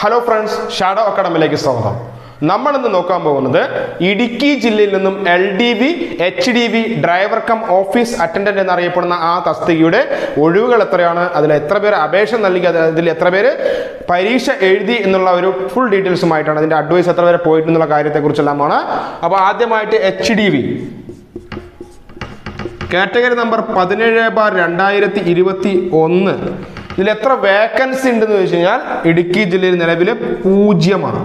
Hello friends shadow അക്കാഡമിയിലേക്ക് സ്വാഗതം. നമ്മൾ ഇന്ന് നോക്കാൻ പോകുന്നത് ഇടുക്കി ജില്ലയിൽ നിന്നും L D V H D V driver cum office attendant എന്നറിയപ്പെടുന്ന ആ തസ്തികയുടെ ഒഴിവുകൾ എത്രയാണ് അതിൽ എത്ര പേര് അപേക്ഷ നൽകി അതിൽ എത്ര പേര് പരീക്ഷ എഴുതി എന്നുള്ള ഒരു ഫുൾ ഡീറ്റെയിൽസുമായിട്ടാണ് അതിന്റെ അഡ്വൈസ് എത്ര പേരെ പോയിട്ടുള്ള കാര്യത്തെക്കുറിച്ചെല്ലാമാണ്. അപ്പോൾ ആദ്യമായിട്ട് H D V category number പതിനേഴ് ബാർ രണ്ടായിരത്തി ഇരുപത്തി ഒന്ന്. ഇതിൽ എത്ര വേക്കൻസി ഉണ്ടെന്ന് ചോദിച്ചു കഴിഞ്ഞാൽ ഇടുക്കി ജില്ലയിൽ നിലവിൽ പൂജ്യമാണ്.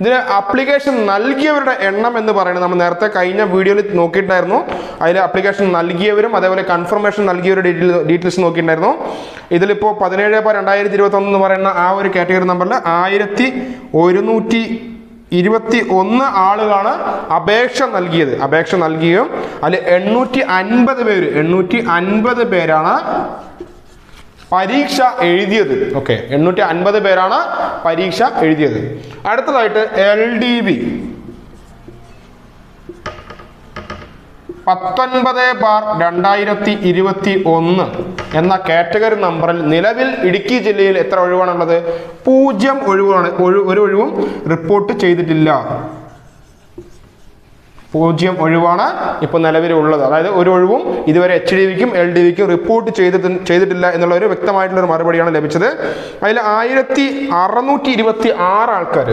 ഇതിന് അപ്ലിക്കേഷൻ നൽകിയവരുടെ എണ്ണം എന്ന് പറയുന്നത് നമ്മൾ നേരത്തെ കഴിഞ്ഞ വീഡിയോയിൽ നോക്കിയിട്ടായിരുന്നു അതിൽ അപ്ലിക്കേഷൻ നൽകിയവരും അതേപോലെ കൺഫർമേഷൻ നൽകിയവരുടെ ഡീറ്റെയിൽ ഡീറ്റെയിൽസ് നോക്കിയിട്ടുണ്ടായിരുന്നു. ഇതിലിപ്പോൾ പതിനേഴ് രണ്ടായിരത്തി ഇരുപത്തൊന്ന് എന്ന് പറയുന്ന ആ ഒരു കാറ്റഗറി നമ്പറിൽ ആയിരത്തി ഒരുന്നൂറ്റി ഇരുപത്തി ഒന്ന് ആളുകളാണ് അപേക്ഷ നൽകിയത്. അപേക്ഷ നൽകിയും അതിൽ എണ്ണൂറ്റി അൻപത് പേര് എണ്ണൂറ്റി അൻപത് പേരാണ് പരീക്ഷ എഴുതിയത്. ഓക്കെ എണ്ണൂറ്റി അൻപത് പേരാണ് പരീക്ഷ എഴുതിയത്. അടുത്തതായിട്ട് എൽ ഡി ബി പത്തൊൻപത് ബാർ രണ്ടായിരത്തി ഇരുപത്തി ഒന്ന് എന്ന കാറ്റഗറി നമ്പറിൽ നിലവിൽ ഇടുക്കി ജില്ലയിൽ എത്ര ഒഴിവാണുള്ളത്? പൂജ്യം ഒഴിവാണ്. ഒരു ഒഴിവും റിപ്പോർട്ട് ചെയ്തിട്ടില്ല. പൂജ്യം ഒഴിവാണ് ഇപ്പോൾ നിലവിലുള്ളത്. അതായത് ഒരു ഒഴിവും ഇതുവരെ എച്ച് ഡി വിക്കും എൽ ഡി വിക്കും റിപ്പോർട്ട് ചെയ്തിട്ട് ചെയ്തിട്ടില്ല എന്നുള്ള ഒരു വ്യക്തമായിട്ടുള്ള ഒരു മറുപടിയാണ് ലഭിച്ചത്. അതിൽ ആയിരത്തി അറുന്നൂറ്റി ഇരുപത്തി ആറ് ആൾക്കാർ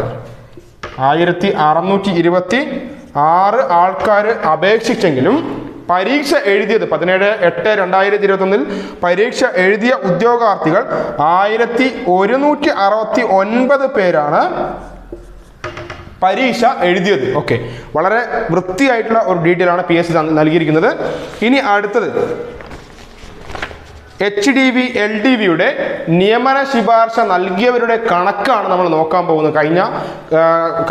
ആയിരത്തി അറുന്നൂറ്റി ഇരുപത്തി ആറ് ആൾക്കാർ അപേക്ഷിച്ചെങ്കിലും പരീക്ഷ എഴുതിയത് പതിനേഴ് എട്ട് രണ്ടായിരത്തി ഇരുപത്തൊന്നിൽ പരീക്ഷ എഴുതിയ ഉദ്യോഗാർത്ഥികൾ ആയിരത്തി ഒരുന്നൂറ്റി അറുപത്തി ഒൻപത് പേരാണ് പരീക്ഷ എഴുതിയത്. ഓക്കെ. വളരെ വൃത്തിയായിട്ടുള്ള ഒരു ഡീറ്റെയിൽ ആണ് പി എസ് സി നൽകിയിരിക്കുന്നത്. ഇനി അടുത്തത്. H D V L D വിയുടെ നിയമന ശുപാർശ നൽകിയവരുടെ കണക്കാണ് നമ്മൾ നോക്കാൻ പോകുന്നത്. കഴിഞ്ഞ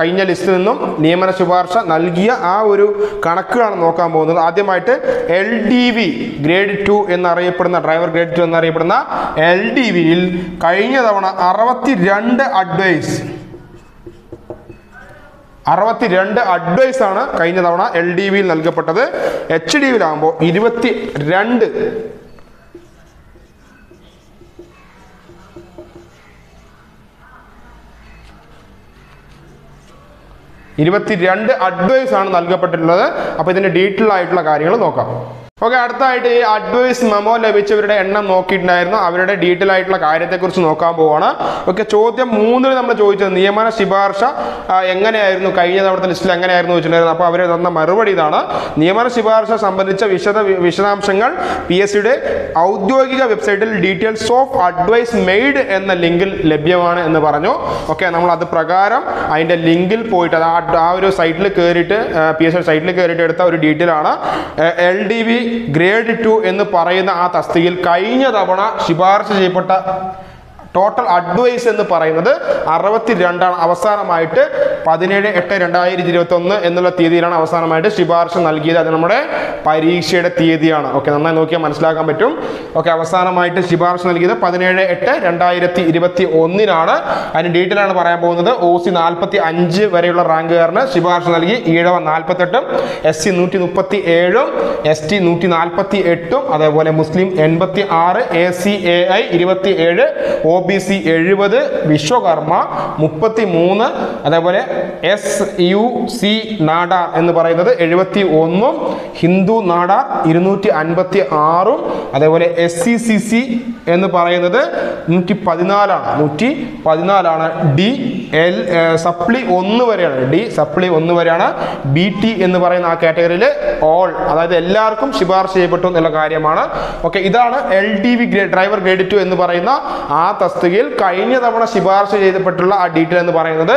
കഴിഞ്ഞ ലിസ്റ്റിൽ നിന്നും നിയമന ശുപാർശ നൽകിയ ആ ഒരു കണക്കാണ് നോക്കാൻ പോകുന്നത്. ആദ്യമായിട്ട് L D V grade two എന്നറിയപ്പെടുന്ന ഡ്രൈവർ ഗ്രേഡ് ടു എന്നറിയപ്പെടുന്ന എൽ ഡി വിയിൽ കഴിഞ്ഞ തവണ അറുപത്തി രണ്ട് അഡ്വൈസ് അറുപത്തിരണ്ട് അഡ്വൈസ് ആണ് കഴിഞ്ഞ തവണ എൽ ഡി വിയിൽ നൽകപ്പെട്ടത്. എച്ച് ഡി വിയിലാകുമ്പോൾ ഇരുപത്തി രണ്ട് ഇരുപത്തിരണ്ട് അഡ്വൈസ് ആണ് നൽകപ്പെട്ടിട്ടുള്ളത്. അപ്പോൾ ഇതിന്റെ ഡീറ്റെയിൽ ആയിട്ടുള്ള കാര്യങ്ങൾ നോക്കാം. ഓക്കെ അടുത്തായിട്ട് ഈ അഡ്വൈസ് മെമോ ലഭിച്ചവരുടെ എണ്ണം നോക്കിയിട്ടുണ്ടായിരുന്നു. അവരുടെ ഡീറ്റെയിൽ ആയിട്ടുള്ള കാര്യത്തെക്കുറിച്ച് നോക്കാൻ പോവാണ്. ഓക്കെ ചോദ്യം മൂന്നിൽ നമ്മൾ ചോദിച്ചത് നിയമന ശുപാർശ എങ്ങനെയായിരുന്നു? കഴിഞ്ഞ തവണത്തെ ലിസ്റ്റിൽ എങ്ങനെയായിരുന്നു ചോദിച്ചിട്ടുണ്ടായിരുന്നു അപ്പോൾ അവർ തന്ന മറുപടി ഇതാണ്. നിയമന ശുപാർശ സംബന്ധിച്ച വിശദ വിശദാംശങ്ങൾ പി എസ് സിയുടെ ഔദ്യോഗിക വെബ്സൈറ്റിൽ ഡീറ്റെയിൽസ് ഓഫ് അഡ്വൈസ് മെയ്ഡ് എന്ന ലിങ്കിൽ ലഭ്യമാണ് എന്ന് പറഞ്ഞു. ഓക്കെ നമ്മൾ അത് പ്രകാരം അതിന്റെ ലിങ്കിൽ പോയിട്ട് ആ ഒരു സൈറ്റിൽ കയറിയിട്ട് പി എസ് സൈറ്റിൽ കയറിയിട്ട് എടുത്ത ഒരു ഡീറ്റെയിൽ ആണ്. L D V grade two എന്ന് പറയുന്ന ആ തസ്തികയിൽ കഴിഞ്ഞ തവണ ശുപാർശ ചെയ്യപ്പെട്ട ടോട്ടൽ അഡ്വൈസ് എന്ന് പറയുന്നത് അറുപത്തി രണ്ടാണ് അവസാനമായിട്ട് പതിനേഴ് എട്ട് രണ്ടായിരത്തി ഇരുപത്തി ഒന്ന് എന്നുള്ള തീയതിയിലാണ് അവസാനമായിട്ട് ശുപാർശ നൽകിയത്. അത് നമ്മുടെ പരീക്ഷയുടെ തീയതിയാണ്. ഓക്കെ നന്നായി നോക്കിയാൽ മനസ്സിലാക്കാൻ പറ്റും. ഓക്കെ അവസാനമായിട്ട് ശുപാർശ നൽകിയത് പതിനേഴ് എട്ട് രണ്ടായിരത്തി ഇരുപത്തി ഒന്നിനാണ് അതിന് ഡീറ്റെയിൽ ആണ് പറയാൻ പോകുന്നത്. ഒ സി നാൽപ്പത്തി അഞ്ച് വരെയുള്ള റാങ്കുകാരന് ശുപാർശ നൽകി. ഈഴവ നാൽപ്പത്തെട്ടും എസ് സി നൂറ്റി മുപ്പത്തി ഏഴും എസ് ടി നൂറ്റി നാൽപ്പത്തി എട്ടും അതേപോലെ മുസ്ലിം എൺപത്തി ആറ് എ സി എ ഐ ഇരുപത്തി ഏഴ് ഒ ബി സി എഴുപത് വിശ്വകർമ്മ മുപ്പത്തി മൂന്ന് അതേപോലെ എസ് യു സി നാട എന്ന് പറയുന്നത് എഴുപത്തി ഒന്നും ഹിന്ദു നാട ഇരുന്നൂറ്റി അൻപത്തി ആറും അതേപോലെ എസ് സി സി സി എന്ന് പറയുന്നത് നൂറ്റി പതിനാലാണ് നൂറ്റി പതിനാലാണ് ഡി എൽ സപ്ലി ഒന്ന് വരെയാണ്. ഡി സപ്ലി ഒന്ന് വരെയാണ്. ബി ടി എന്ന് പറയുന്ന ആ കാറ്റഗറിയിൽ ഓൾ അതായത് എല്ലാവർക്കും ശുപാർശ ചെയ്യപ്പെട്ടു എന്നുള്ള കാര്യമാണ്. ഓക്കെ ഇതാണ് L D V grade driver grade two എന്ന് പറയുന്ന ആ തസ്തികയിൽ കഴിഞ്ഞ തവണ ശുപാർശ ചെയ്തപ്പെട്ടുള്ള ആ ഡീറ്റെയിൽ എന്ന് പറയുന്നത്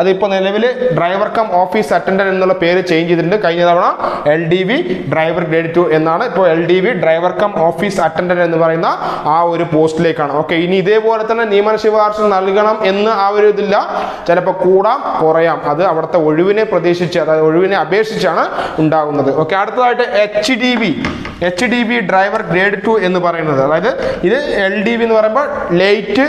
അതിപ്പോൾ നിലവിൽ ഡ്രൈവർ കം ഓഫീസ് അറ്റൻഡന്റ് എന്നുള്ള പേര് ചേഞ്ച് ചെയ്തിട്ടുണ്ട്. കഴിഞ്ഞ തവണ L D V driver grade two എന്നാണ്. ഇപ്പോൾ L D V driver cum office attendant എന്ന് പറയുന്ന ആ ഒരു പോസ്റ്റിലേക്കാണ്. ഓക്കെ ഇനി ഇതേപോലെ തന്നെ നിയമന ശുപാർശ നൽകണം എന്ന് ആ ഒരു ഇതില്ല. ചിലപ്പോൾ കൂടാം കുറയാം. അത് അവിടുത്തെ ഒഴിവിനെ പ്രതീക്ഷിച്ച് അതായത് ഒഴിവിനെ അപേക്ഷിച്ചാണ് ഉണ്ടാകുന്നത്. ഓക്കെ അടുത്തതായിട്ട് H D B H D B driver grade two എന്ന് പറയുന്നത്. അതായത് ഇത് എൽ ഡി ബി എന്ന് പറയുമ്പോൾ ലേറ്റ്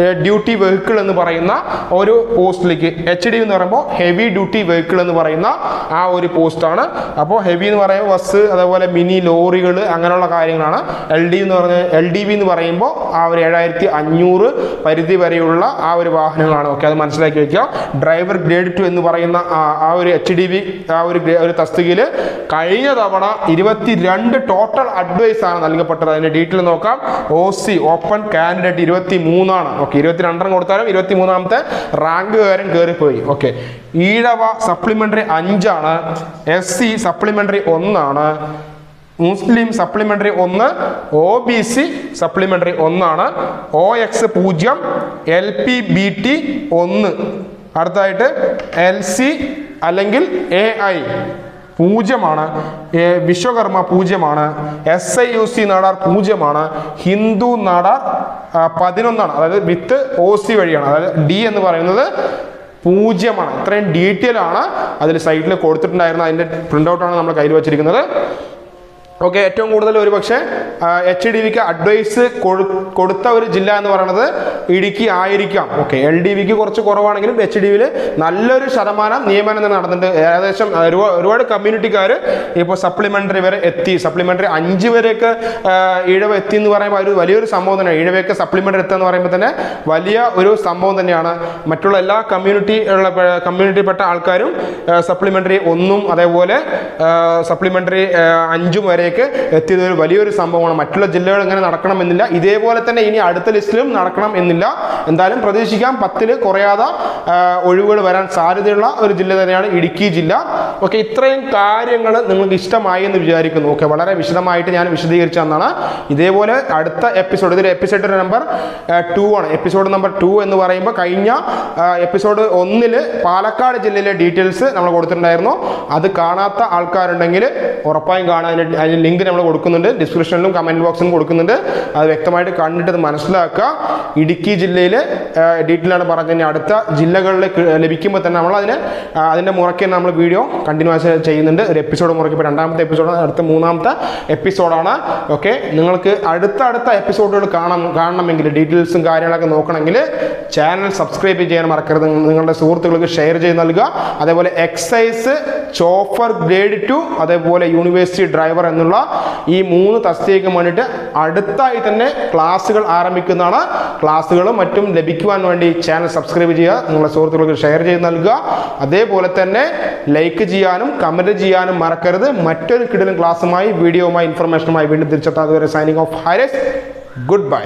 ഡ്യൂട്ടി വെഹിക്കിൾ എന്ന് പറയുന്ന ഒരു പോസ്റ്റിലേക്ക്. എച്ച് ഡി എന്ന് പറയുമ്പോൾ ഹെവി ഡ്യൂട്ടി വെഹിക്കിൾ എന്ന് പറയുന്ന ആ ഒരു പോസ്റ്റാണ്. അപ്പോൾ ഹെവി എന്ന് പറയുമ്പോൾ ബസ് അതേപോലെ മിനി ലോറികൾ അങ്ങനെയുള്ള കാര്യങ്ങളാണ്. എൽ ഡി എന്ന് പറഞ്ഞ എൽ ഡി ബി എന്ന് പറയുമ്പോൾ ആ ഒരു ഏഴായിരത്തി അഞ്ഞൂറ് പരിധി വരെയുള്ള ആ ഒരു വാഹനങ്ങളാണ്. ഓക്കെ അത് മനസ്സിലാക്കി വെക്കുക. ഡ്രൈവർ ഗ്രേഡ് ടു എന്ന് പറയുന്ന ആ- ഒരു എച്ച് ഡി ബി ആ ഒരു ഒരു തസ്തികയിൽ കഴിഞ്ഞ തവണ ഇരുപത്തി രണ്ട് ടോട്ടൽ അഡ്വൈസ് ആണ് നൽകപ്പെട്ടത്. അതിന്റെ ഡീറ്റെയിൽ നോക്കാം. ഒ സി ഓപ്പൺ കാൻഡിഡേറ്റ് ഇരുപത്തി മൂന്നാണ് ഓക്കെ ഇരുപത്തിരണ്ടെണ്ണം കൊടുത്താലും ഇരുപത്തി മൂന്നാമത്തെ റാങ്കുകാരൻ കയറിപ്പോയി ഓക്കെ ഈഴവ സപ്ലിമെന്ററി അഞ്ചാണ്. എസ് സി സപ്ലിമെന്ററി ഒന്നാണ്. മുസ്ലിം സപ്ലിമെന്ററി ഒന്ന് ഒ ബി സി സപ്ലിമെന്ററി ഒന്നാണ്. ഒ എക്സ് പൂജ്യം എൽ പി ബി ടി ഒന്ന്. അടുത്തതായിട്ട് എൽ സി അല്ലെങ്കിൽ എ ഐ പൂജ്യമാണ്. വിശ്വകർമ്മ പൂജ്യമാണ്. S I U C Nadar പൂജ്യമാണ്. ഹിന്ദു നാടാർ പതിനൊന്നാണ്. അതായത് വിത്ത് ഒ സി വഴിയാണ്. അതായത് ഡി എന്ന് പറയുന്നത് പൂജ്യമാണ്. ഇത്രയും ഡീറ്റെയിൽ ആണ്. അതിൽ സൈറ്റിൽ കൊടുത്തിട്ടുണ്ടായിരുന്ന അതിന്റെ പ്രിന്റ് ഔട്ടാണ് നമ്മൾ കയ്യിൽ വെച്ചിരിക്കുന്നത്. ഓക്കെ ഏറ്റവും കൂടുതൽ ഒരു പക്ഷേ എച്ച് ഡി വിക്ക് അഡ്വൈസ് കൊടുത്ത ഒരു ജില്ല എന്ന് പറയുന്നത് ഇടുക്കി ആയിരിക്കാം. ഓക്കെ എൽ ഡി വിക്ക് കുറച്ച് കുറവാണെങ്കിലും എച്ച് ഡി വിയിൽ നല്ലൊരു ശതമാനം നിയമനം നടന്നിട്ടുണ്ട്. ഏകദേശം ഒരുപാട് കമ്മ്യൂണിറ്റിക്കാർ ഇപ്പോൾ സപ്ലിമെന്ററി വരെ എത്തി. സപ്ലിമെന്ററി അഞ്ച് വരെയൊക്കെ ഈഴവ എത്തി എന്ന് പറയുമ്പോൾ ഒരു വലിയൊരു സംഭവം തന്നെയാണ്. ഈഴവയൊക്കെ സപ്ലിമെന്ററി എത്തുക എന്ന് പറയുമ്പോൾ തന്നെ വലിയ ഒരു സംഭവം തന്നെയാണ്. മറ്റുള്ള എല്ലാ കമ്മ്യൂണിറ്റി ഉള്ള കമ്മ്യൂണിറ്റിപ്പെട്ട ആൾക്കാരും സപ്ലിമെന്ററി ഒന്നും അതേപോലെ സപ്ലിമെന്ററി അഞ്ചും വരെയൊക്കെ എത്തിയത് ഒരു വലിയൊരു സംഭവമാണ്. മറ്റുള്ള ജില്ലകൾ ഇങ്ങനെ നടക്കണമെന്നില്ല ഇതേപോലെ തന്നെ ഇനി അടുത്ത ലിസ്റ്റിലും നടക്കണം എന്നില്ല. എന്തായാലും പ്രതീക്ഷിക്കാം പത്തിൽ കുറയാതെ ഒഴിവുകൾ വരാൻ സാധ്യതയുള്ള ഒരു ജില്ല തന്നെയാണ് ഇടുക്കി ജില്ല. ഓക്കെ ഇത്രയും കാര്യങ്ങൾ നിങ്ങൾക്ക് ഇഷ്ടമായി എന്ന് വിചാരിക്കുന്നു. ഓക്കെ വളരെ വിശദമായിട്ട് ഞാൻ വിശദീകരിച്ചു തന്നാണ് ഇതേപോലെ അടുത്ത എപ്പിസോഡ് ഇതിൽ എപ്പിസോഡ് നമ്പർ ടു ആണ്. എപ്പിസോഡ് നമ്പർ ടു എന്ന് പറയുമ്പോൾ കഴിഞ്ഞ എപ്പിസോഡ് ഒന്നിൽ പാലക്കാട് ജില്ലയിലെ ഡീറ്റെയിൽസ് നമ്മൾ കൊടുത്തിട്ടുണ്ടായിരുന്നു. അത് കാണാത്ത ആൾക്കാരുണ്ടെങ്കിൽ ഉറപ്പായും കാണാൻ അതിന് ലിങ്ക് നമ്മൾ കൊടുക്കുന്നുണ്ട്. ഡിസ്ക്രിപ്ഷനിലും കമന്റ് ബോക്സിലും കൊടുക്കുന്നുണ്ട്. അത് വ്യക്തമായിട്ട് കണ്ടിട്ട് മനസ്സിലാക്കുക. ഇടുക്കി ജില്ലയിൽ ഡീറ്റെയിലാണ് പറഞ്ഞു അടുത്ത ജില്ലകളിൽ ലഭിക്കുമ്പോൾ തന്നെ നമ്മൾ അതിന് അതിന്റെ മുറയ്ക്ക് നമ്മൾ വീഡിയോ കണ്ടിന്യൂസ് ചെയ്യുന്നുണ്ട്. ഒരു എപ്പിസോഡ് മുറയ്ക്ക് ഇപ്പോൾ രണ്ടാമത്തെ എപ്പിസോഡാണ് അടുത്ത മൂന്നാമത്തെ എപ്പിസോഡാണ് ഓക്കെ നിങ്ങൾക്ക് അടുത്ത അടുത്ത എപ്പിസോഡുകൾ കാണാം കാണണമെങ്കിൽ ഡീറ്റെയിൽസും കാര്യങ്ങളൊക്കെ നോക്കണമെങ്കിൽ ചാനൽ സബ്സ്ക്രൈബ് ചെയ്യാൻ മറക്കരുത്. നിങ്ങളുടെ സുഹൃത്തുക്കൾക്ക് ഷെയർ ചെയ്ത് നൽകുക. അതേപോലെ എക്സൈസ് ചോഫർ ഗ്രേഡ് ടു അതേപോലെ യൂണിവേഴ്സിറ്റി ഡ്രൈവർ എന്നുള്ള ഈ മൂന്ന് തസ്തികയ്ക്ക് വേണ്ടിയിട്ട് അടുത്തായി തന്നെ ക്ലാസ്സുകൾ ആരംഭിക്കുന്നതാണ്. ക്ലാസ്സുകളും മറ്റും ലഭിക്കുവാൻ വേണ്ടി ചാനൽ സബ്സ്ക്രൈബ് ചെയ്യുക നിങ്ങളുടെ സുഹൃത്തുക്കൾക്ക് ഷെയർ ചെയ്ത് നൽകുക. അതേപോലെ തന്നെ ലൈക്ക് ചെയ്യാനും കമന്റ് ചെയ്യാനും മറക്കരുത്. മറ്റൊരു കിടലും ക്ലാസ്സുമായി വീഡിയോയുമായി ഇൻഫർമേഷനുമായി വീണ്ടും തിരിച്ചെത്താതെ വരെ signing off Haris good bye